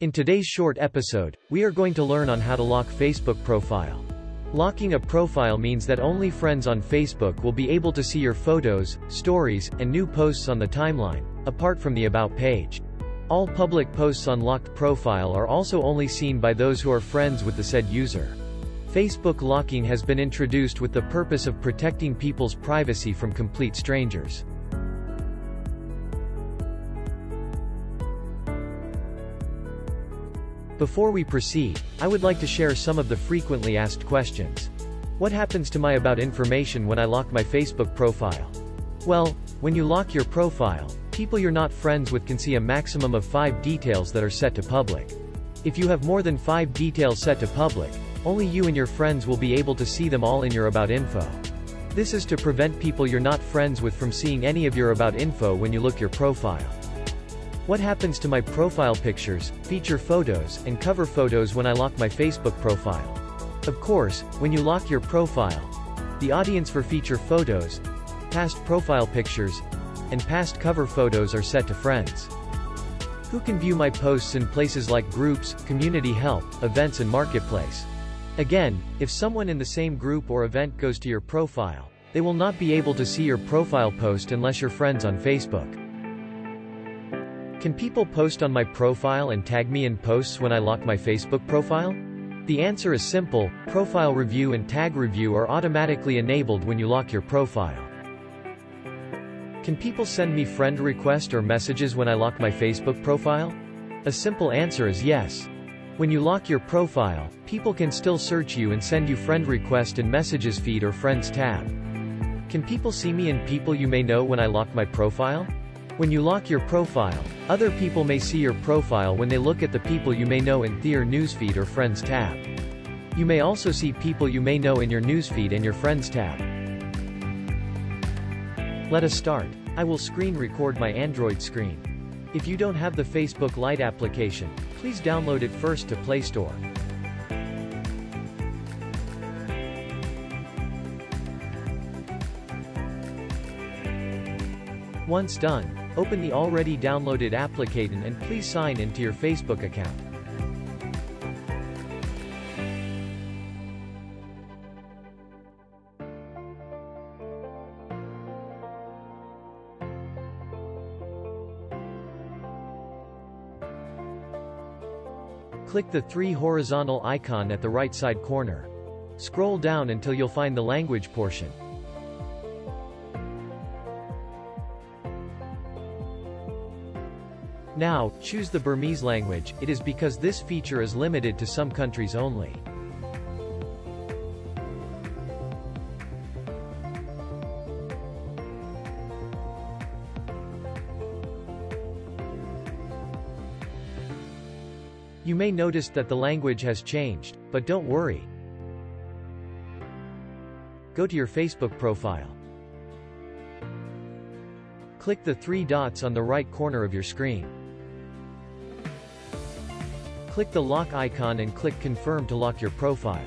In today's short episode, we are going to learn on how to lock Facebook profile. Locking a profile means that only friends on Facebook will be able to see your photos, stories, and new posts on the timeline, apart from the About page. All public posts on locked profile are also only seen by those who are friends with the said user. Facebook locking has been introduced with the purpose of protecting people's privacy from complete strangers. Before we proceed, I would like to share some of the frequently asked questions. What happens to my about information when I lock my Facebook profile? Well, when you lock your profile, people you're not friends with can see a maximum of 5 details that are set to public. If you have more than 5 details set to public, only you and your friends will be able to see them all in your about info. This is to prevent people you're not friends with from seeing any of your about info when you look your profile. What happens to my profile pictures, feature photos, and cover photos when I lock my Facebook profile? Of course, when you lock your profile, the audience for feature photos, past profile pictures, and past cover photos are set to friends. Who can view my posts in places like groups, community help, events and marketplace? Again, if someone in the same group or event goes to your profile, they will not be able to see your profile post unless you're friends on Facebook. Can people post on my profile and tag me in posts when I lock my Facebook profile? The answer is simple, profile review and tag review are automatically enabled when you lock your profile. Can people send me friend request or messages when I lock my Facebook profile? A simple answer is yes. When you lock your profile, people can still search you and send you friend request and messages feed or friends tab. Can people see me and people you may know when I lock my profile? When you lock your profile, other people may see your profile when they look at the people you may know in Their newsfeed or Friends tab. You may also see people you may know in your newsfeed and your Friends tab. Let us start. I will screen record my Android screen. If you don't have the Facebook Lite application, please download it first to Play Store. Once done, Open the already downloaded application and please sign into your Facebook account. Click the three horizontal icon at the right side corner. Scroll down until you'll find the language portion. Now, choose the Burmese language, it is because this feature is limited to some countries only. You may notice that the language has changed, but don't worry. Go to your Facebook profile. Click the three dots on the right corner of your screen. Click the lock icon and click confirm to lock your profile.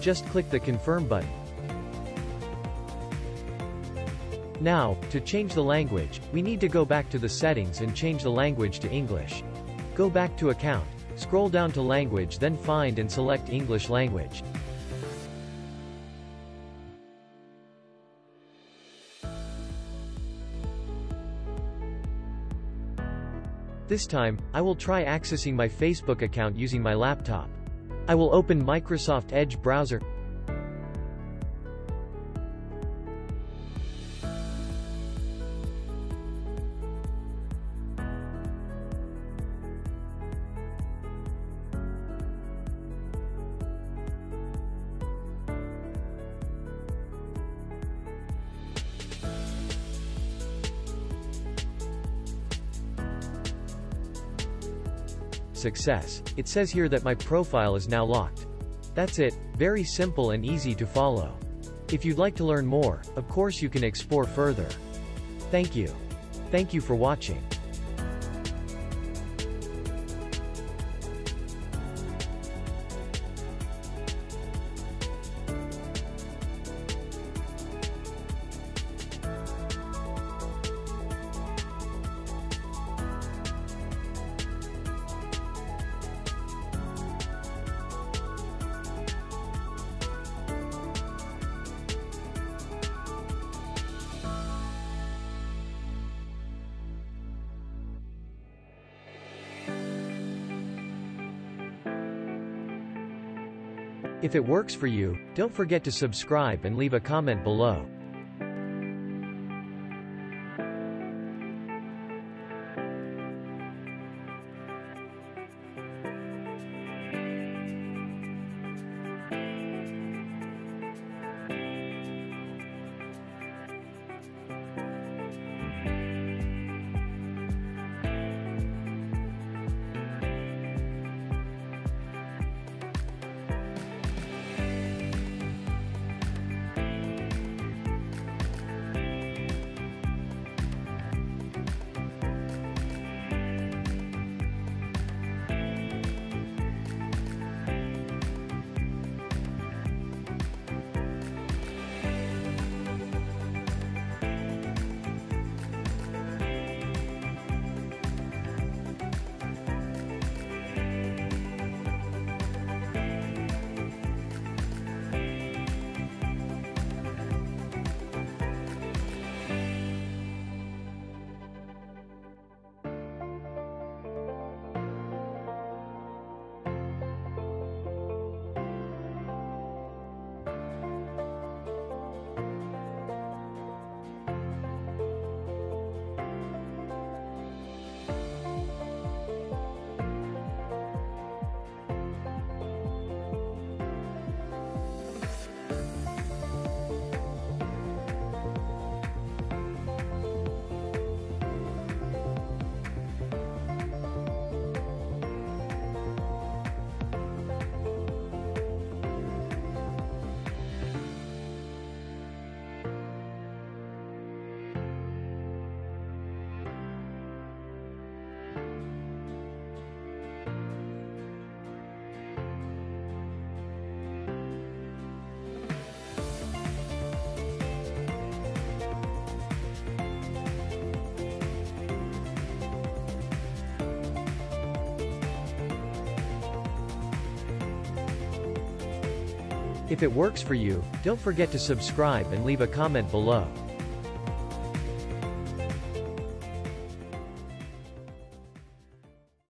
Just click the confirm button. Now, to change the language, we need to go back to the settings and change the language to English. Go back to account, scroll down to language then find and select English language. This time, I will try accessing my Facebook account using my laptop. I will open Microsoft Edge browser, Success. It says here that my profile is now locked. That's it, very simple and easy to follow. If you'd like to learn more, of course you can explore further. Thank you. Thank you for watching. If it works for you, don't forget to subscribe and leave a comment below. If it works for you, don't forget to subscribe and leave a comment below.